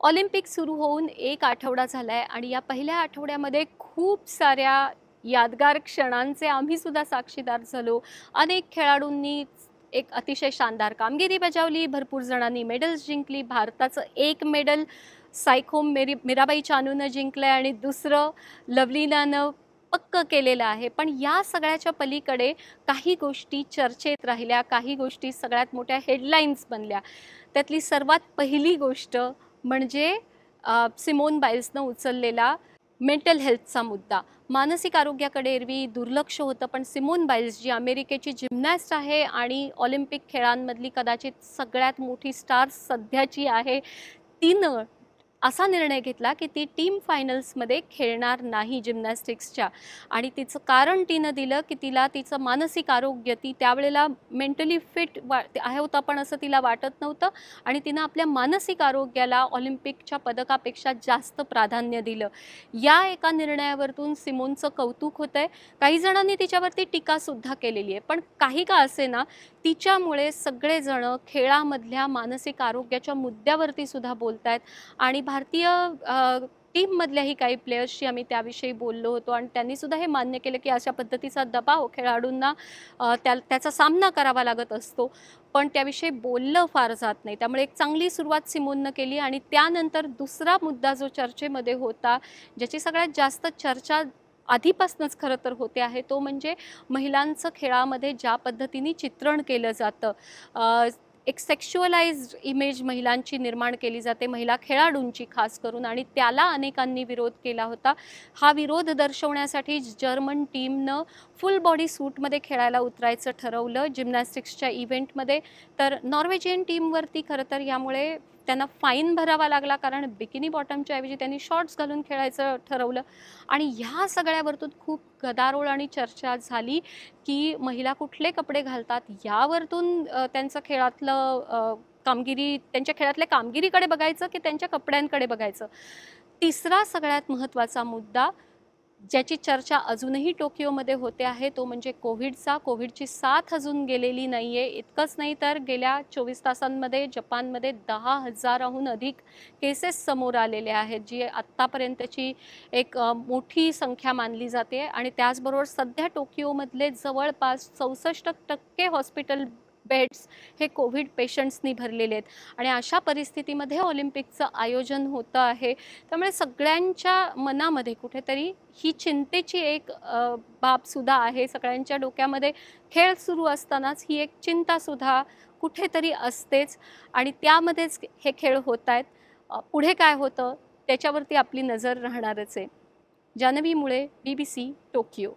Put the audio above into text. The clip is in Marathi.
ऑलिम्पिक सुरू होऊन एक आठवडा झाला आहे आणि या पहिल्या आठवड्यामध्ये खूप साऱ्या यादगार क्षणांचे आम्हीसुद्धा साक्षीदार झालो. अनेक खेळाडूंनी एक अतिशय शानदार कामगिरी बजावली. भरपूर जणांनी मेडल्स जिंकली. भारताचं एक मेडल सायखोम मेरी मीराबाई चानूनं जिंकलं आहे आणि दुसरं लवलीनानं पक्क केलेलं आहे. पण या सगळ्याच्या पलीकडे काही गोष्टी चर्चेत राहिल्या काही गोष्टी सगळ्यात मोठ्या हेडलाईन्स बनल्या. त्यातली सर्वात पहिली गोष्ट म्हणजे सिमोन बाईल्सनं उचललेला मेंटल हेल्थचा मुद्दा. मानसिक आरोग्याकडे एरवी दुर्लक्ष होतं पण सिमोन बाईल्स जी अमेरिकेची जिम्नॅस्ट आहे आणि ऑलिम्पिक खेळांमधली कदाचित सगळ्यात मोठी स्टार सध्याची आहे तिनं असा निर्णय घेतला की ती टीम फायनल्समध्ये खेळणार नाही जिम्नॅस्टिक्सच्या. आणि तिचं कारण तिनं दिलं की तिला तिचं मानसिक आरोग्य ती त्यावेळेला मेंटली फिट वा आहे होता पण असं तिला वाटत नव्हतं. आणि तिनं आपल्या मानसिक आरोग्याला ऑलिम्पिकच्या पदकापेक्षा जास्त प्राधान्य दिलं. या एका निर्णयावरतून सिमोनचं कौतुक होतं आहे काही जणांनी तिच्यावरती टीकासुद्धा केलेली आहे. पण काही का असे ना तिच्यामुळे सगळेजण खेळामधल्या मानसिक आरोग्याच्या मुद्द्यावरती सुद्धा बोलत आहेत आणि भारतीय टीममधल्याही काही प्लेयर्सशी आम्ही त्याविषयी बोललो होतो आणि त्यांनीसुद्धा हे मान्य केलं की अशा पद्धतीचा दबाव खेळाडूंना त्या त्याचा सामना करावा लागत असतो. पण त्याविषयी बोललं फार जात नाही. त्यामुळे एक चांगली सुरुवात सिमोननं केली आणि त्यानंतर दुसरा मुद्दा जो चर्चेमध्ये होता ज्याची सगळ्यात जास्त चर्चा आधीपासूनच खरं तर होते आहे तो म्हणजे महिलांचं खेळामध्ये ज्या पद्धतीने चित्रण केलं जातं. एक सेक्शुअलाइज इमेज महिलांची निर्माण केली जाते महिला खेळाडूंची खास करून. आणि त्याला अनेकांनी विरोध केला होता. हा विरोध दर्शवण्यासाठी जर्मन टीमनं फुल बॉडी सूटमध्ये खेळायला उतरायचं ठरवलं. जिम्नॅस्टिक्सच्या इव्हेंटमध्ये तर नॉर्वेजियन टीमवरती खरं तर यामुळे त्यांना फाईन भरावा लागला कारण बिकिनी बॉटमच्या ऐवजी त्यांनी शॉर्ट्स घालून खेळायचं ठरवलं. आणि ह्या सगळ्यावरतून खूप गदारोळ आणि चर्चा झाली की महिला कुठले कपडे घालतात यावरतून त्यांचं खेळातलं कामगिरी त्यांच्या खेळातल्या कामगिरीकडे बघायचं की त्यांच्या कपड्यांकडे बघायचं? तिसरा सगळ्यात महत्त्वाचा मुद्दा ज्याची चर्चा अजूनही टोकियोमध्ये होते आहे तो म्हणजे कोविडचा कोविडची साथ अजून गेलेली नाही आहे इतकंच नाही तर गेल्या चोवीस तासांमध्ये जपानमध्ये दहा हजाराहून अधिक केसेस समोर आलेले आहेत जी आत्तापर्यंतची एक मोठी संख्या मानली जाते. आणि त्याचबरोबर सध्या टोकियोमधले जवळपास चौसष्ट टक्के हॉस्पिटल बेड्स हे कोविड पेशंट्सनी भरलेले आहेत. आणि अशा परिस्थितीमध्ये ऑलिम्पिकचं आयोजन होतं आहे. त्यामुळे सगळ्यांच्या मनामध्ये कुठेतरी ही चिंतेची एक बाबसुद्धा आहे. सगळ्यांच्या डोक्यामध्ये खेळ सुरू असतानाच ही एक चिंतासुद्धा कुठेतरी असतेच. आणि त्यामध्येच हे खेळ होत आहेत पुढे काय होतं त्याच्यावरती आपली नजर राहणारच आहे. जानवीमुळे बी बी सी टोकियो